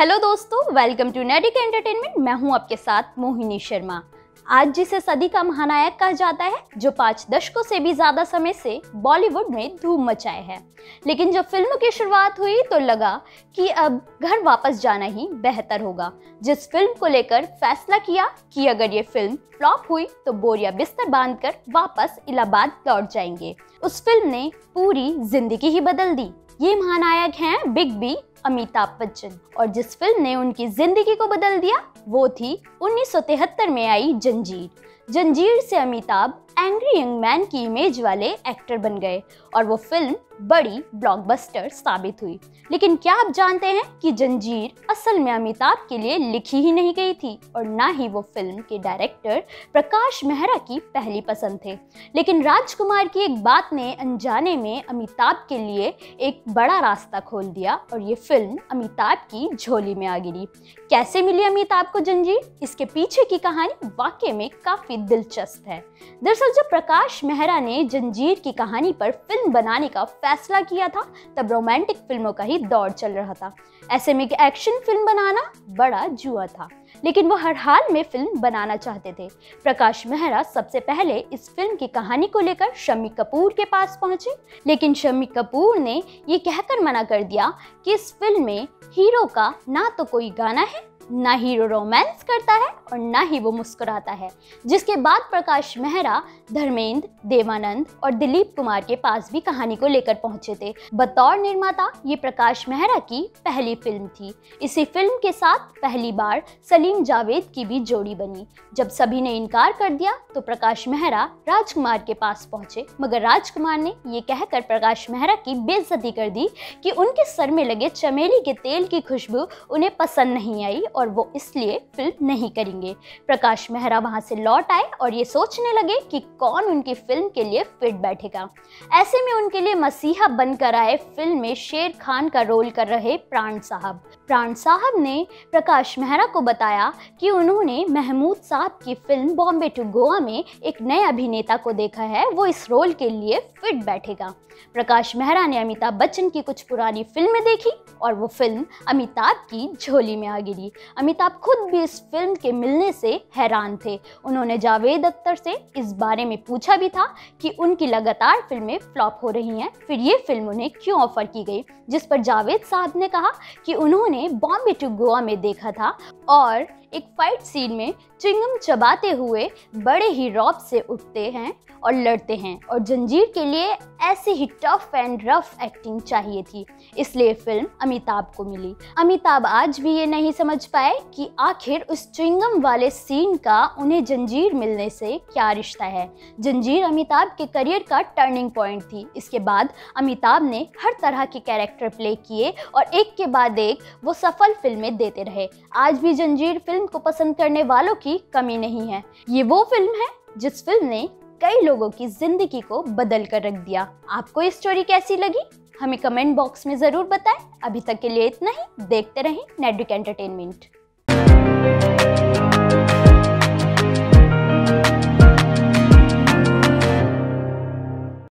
Hello दोस्तों, welcome to नेडिक entertainment. मैं हूँ आपके साथ मोहिनी शर्मा। आज जिसे सदी का महानायक कहा जाता है, जो पाँच दशकों से भी ज़्यादा समय से बॉलीवुड में धूम मचाए है। लेकिन जब फ़िल्म की शुरुआत हुई तो लगा कि अब घर वापस जाना ही बेहतर होगा। जिस फ़िल्म को लेकर फैसला किया कि अगर ये फ़िल्म फ्लॉप हुई तो बोरिया बिस्तर बांधकर वापस इलाहाबाद लौट जाएँगे। उस फ़िल्म ने पूरी ज़िंदगी ही बदल दी। ये महानायक हैं बिग बी अमिताभ बच्चन और जिस फ़िल्म ने उनकी ज़िंदगी को बदल दिया वो थी 1973 में आई जंजीर। जंजीर से अमिताभ एंग्री यंग मैन की इमेज वाले एक्टर बन गए और वो फ़िल्म बड़ी ब्लॉकबस्टर साबित हुई। लेकिन क्या आप जानते हैं कि जंजीर असल में अमिताभ के लिए लिखी ही नहीं गई थी और ना ही वो फ़िल्म के डायरेक्टर प्रकाश मेहरा की पहली पसंद थे। लेकिन राजकुमार की एक बात ने अनजाने में अमिताभ के लिए एक बड़ा रास्ता खोल दिया और ये फ़िल्म अमिताभ की झोली में आ गिरी। कैसे मिली अमिताभ को जंजीर इसके पीछे की कहानी वाकई में काफ़ी दिलचस्प है। दरअसल जब प्रकाश मेहरा ने जंजीर की कहानी पर फ़िल्म बनाने का फैसला किया था, तब रोमांटिक फ़िल्मों का ही दौर चल रहा था। ऐसे में एक्शन फ़िल्म बनाना बड़ा जुआ था, लेकिन वो हर हाल में फ़िल्म बनाना चाहते थे। प्रकाश मेहरा सबसे पहले इस फ़िल्म की कहानी को लेकर शम्मी कपूर के पास पहुँचे, लेकिन शम्मी कपूर ने ये कहकर मना कर दिया कि इस फ़िल्म में हीरो का ना तो कोई गाना है ना हीरो रोमांस करता है और ना ही वो मुस्कुराता है। जिसके बाद प्रकाश मेहरा, धर्मेंद्र, देवानंद और दिलीप कुमार के पास भी कहानी को लेकर पहुँचे थे। बतौर निर्माता ये प्रकाश मेहरा की पहली फ़िल्म थी। इसी फ़िल्म के साथ पहली बार सलीम जावेद की भी जोड़ी बनी। जब सभी ने इनकार कर दिया तो प्रकाश मेहरा राजकुमार के पास पहुँचे। मगर राजकुमार ने ये कहकर प्रकाश मेहरा की बेइज्जती कर दी कि उनके सर में लगे चमेली के तेल की खुशबू उन्हें पसंद नहीं आई और वो इसलिए फ़िल्म नहीं करेंगे। प्रकाश मेहरा वहाँ से लौट आए और ये सोचने लगे कि कौन उनकी फ़िल्म के लिए फिट बैठेगा। ऐसे में उनके लिए मसीहा बनकर आए फ़िल्म में शेर खान का रोल कर रहे प्राण साहब। प्राण साहब ने प्रकाश मेहरा को बताया कि उन्होंने महमूद साहब की फ़िल्म बॉम्बे टू गोवा में एक नए अभिनेता को देखा है। वो इस रोल के लिए फिट बैठेगा। प्रकाश मेहरा ने अमिताभ बच्चन की कुछ पुरानी फ़िल्में देखी और वो फ़िल्म अमिताभ की झोली में आ गिरी। अमिताभ खुद भी इस फ़िल्म के मिलने से हैरान थे। उन्होंने जावेद अख्तर से इस बारे में पूछा भी था कि उनकी लगातार फ़िल्में फ्लॉप हो रही हैं, फिर ये फ़िल्म उन्हें क्यों ऑफ़र की गई? जिस पर जावेद साहब ने कहा कि उन्होंने बॉम्बे टू गोवा में देखा था और एक फाइट सीन में चिंगम चबाते हुए बड़े ही रॉब से उठते हैं और लड़ते हैं और जंजीर के लिए ऐसी ही टफ एंड रफ एक्टिंग चाहिए थी। इसलिए फ़िल्म अमिताभ को मिली। अमिताभ आज भी ये नहीं समझ पाए कि आखिर उस चिंगम वाले सीन का उन्हें जंजीर मिलने से क्या रिश्ता है। जंजीर अमिताभ के करियर का टर्निंग पॉइंट थी। इसके बाद अमिताभ ने हर तरह के कैरेक्टर प्ले किए और एक के बाद एक वो सफल फ़िल्में देते रहे। आज भी जंजीर फ़िल्म को पसंद करने वालों की कमी नहीं है। ये वो फ़िल्म है, जिस फ़िल्म ने कई लोगों की ज़िंदगी को बदल कर रख दिया। आपको ये स्टोरी कैसी लगी? हमें कमेंट बॉक्स में ज़रूर बताएँ। अभी तक के लिए इतना ही। देखते रहें नेडविक एंटरटेनमेंट